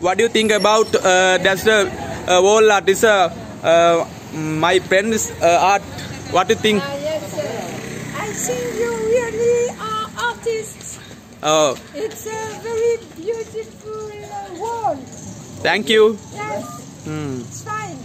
what do you think about uh, that's the uh, wall art? Is uh, uh, mm, my friend's uh, art. What do you think? Uh, yes, uh, I think you really are artists. Oh, It's a very beautiful uh, wall. thank you. Yes, Hmm. it's fine.